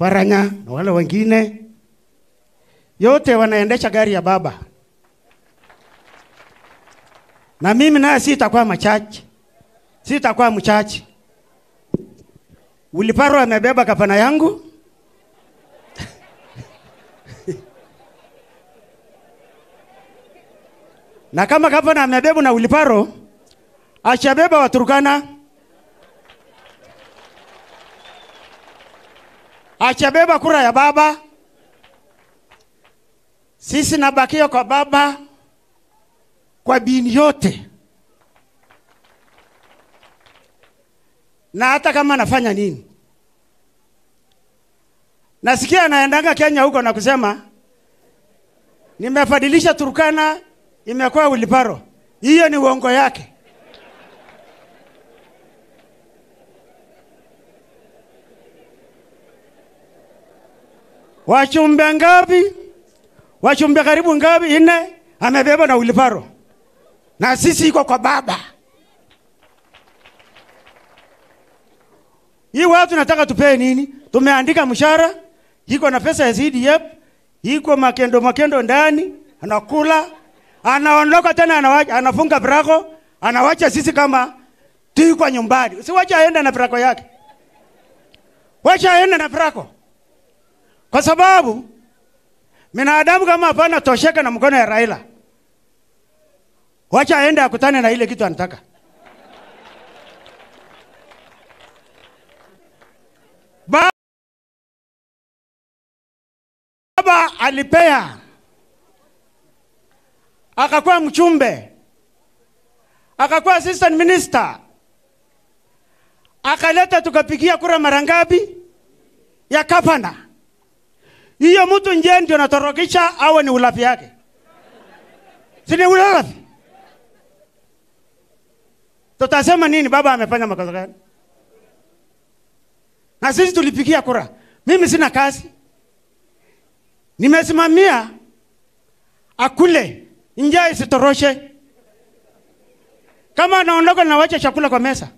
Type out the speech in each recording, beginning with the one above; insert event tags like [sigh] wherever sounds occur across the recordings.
Paranya na wale wengine, yote wanaendesha gari ya baba, na mimi naye sitakuwa machache, sitakuwa mchache. Uliparo amebeba kapana yangu. [laughs] Na kama gavana amebeba na Uliparo, ashabeba Waturkana, ashabeba kura ya baba. Sisi nabakia kwa baba kwa bini yote, na hata kama nafanya nini, nasikia anaendanga Kenya huko na kusema nimefadilisha Turkana imekuwa Uliparo. Hiyo ni uongo yake. Wachumbe ngapi? Wachumbe karibu ngapi? Nne amebeba na uliparo, na sisi iko kwa baba. Hii watu nataka tupee nini? Tumeandika mshara iko na pesa ya CDF, iko makendo makendo ndani, anakula anaondoka tena anawacha, anafunga brako, anawacha sisi kama tuko nyumbani. Usiwache aende na brako yake, wacha aende na brako, kwa sababu binadamu kama hapana tosheka na mkono ya Raila, wacha aende akutane na ile kitu anataka. Baba alipea akakuwa mchumbe, akakuwa assistant minister, akaleta tukapigia kura mara ngapi ya gavana. Hiyo mtu nje ndio natorokisha awe ni ulafi yake, si ni ulafi? Tutasema nini? Baba amefanya makosa gani? Na sisi tulipigia kura. Mimi sina kazi, nimesimamia akule njaa isitoroshe. Kama anaondoka nawacha chakula kwa meza,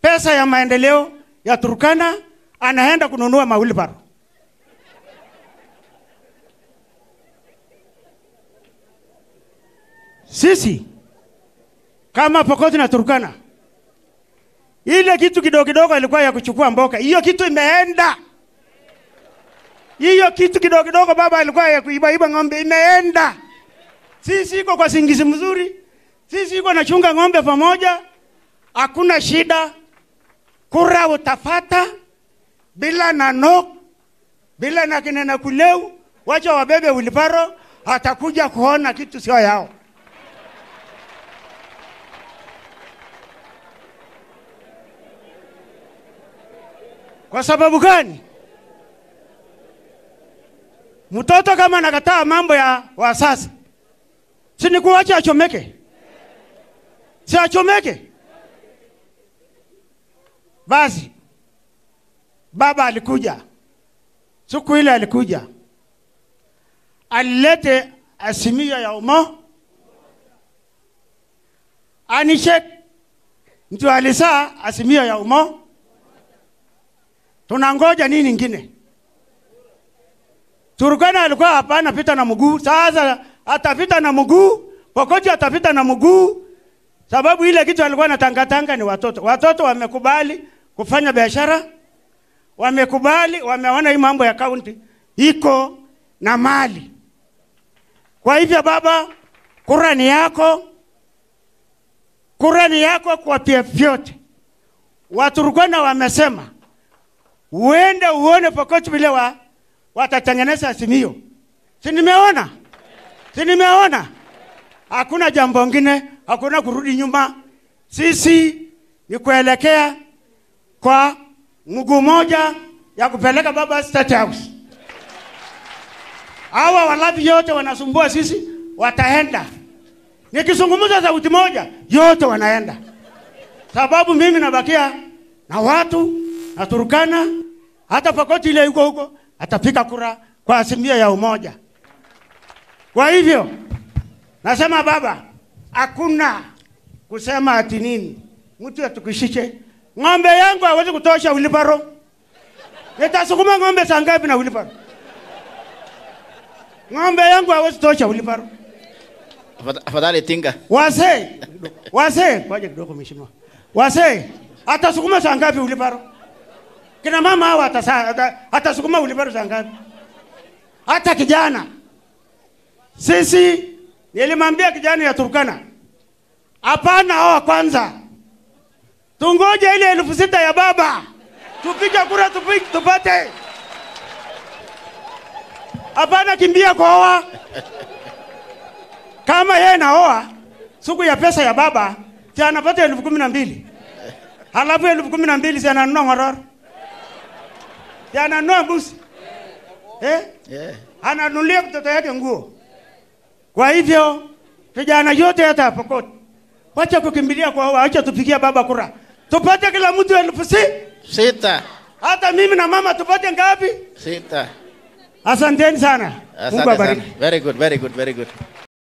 pesa ya maendeleo ya Turkana anaenda kununua mawilbaro. Sisi kama Pokoti na Turkana, ile kitu kidogo kidogo ilikuwa ya kuchukua mboka, hiyo kitu imeenda. Hiyo kitu kidogo kidogo baba alikuwa ya kuiba iba ng'ombe imeenda. Sisi iko kwa singizi mzuri, sisi iko nachunga ng'ombe pamoja, hakuna shida. Kura utafata bila na nok, bila na kinena kuleu, wacha wabebe wilibaro, atakuja kuona kitu sio yao. Kwa sababu gani? Mtoto kama anakataa mambo ya wasasa, si ni kuacha achomeke? Si achomeke? Basi baba alikuja siku ile, alikuja alilete asimio ya umo anishek, ndio alisaa asimio ya umo. Tunangoja nini ingine? Turukana alikuwa hapana pita na mguu, sasa atapita na mguu, Pokoti atapita na mguu, sababu ile kitu alikuwa anatangatanga ni watoto. Watoto wamekubali kufanya biashara, wamekubali, wameona hii mambo ya kaunti iko na mali. Kwa hivyo baba, kura ni yako, kura ni yako kwa pia vyote. Waturukana wamesema uende uone Pokoti vile wa watatengeneza simio Si nimeona, si nimeona. Hakuna jambo ngine, hakuna kurudi nyuma. Sisi ni kuelekea kwa mguu moja ya kupeleka baba State House. Hawa walavi yote wanasumbua sisi, wataenda. Nikizungumza sauti moja, yote wanaenda, sababu mimi nabakia na watu na Turkana, hata Pokoti ile yuko huko atapiga kura kwa asilimia ya umoja. Kwa hivyo nasema baba, hakuna kusema ati nini mtu atukishiche ng'ombe yangu hawezi kutosha wilibaro. Nitasukuma ng'ombe saa ngapi na wilibaro? Ng'ombe yangu hawezi tosha wilibaro. Afadhali tinga. Wazee, wazee, ngoja kidogo mheshimiwa. Wazee, atasukuma saa ngapi wheelbarrow? Kina mama hawa atasukuma wheelbarrow za ngapi? Hata kijana. Sisi nilimwambia kijana ya Turkana, hapana hawa kwanza, tungoje ile elfu sita ya baba, tupige kura tupige, tupate. Hapana kimbia kuoa. Kama yeye naoa siku ya pesa ya baba, si anapata elfu kumi na mbili halafu elfu kumi na mbili si ananunua ng'ororo, ananua mbuzi eh? Yeah. Ananulia mtoto yake nguo. Kwa hivyo vijana yote hata apokoti wacha kukimbilia kwa hawa, acha tupigie baba kura, tupate kila mtu elfu si Sita. hata mimi na mama tupate ngapi? Sita. Asanteni sana, Mungu Asante abariki. sana. Very good, very good, very good.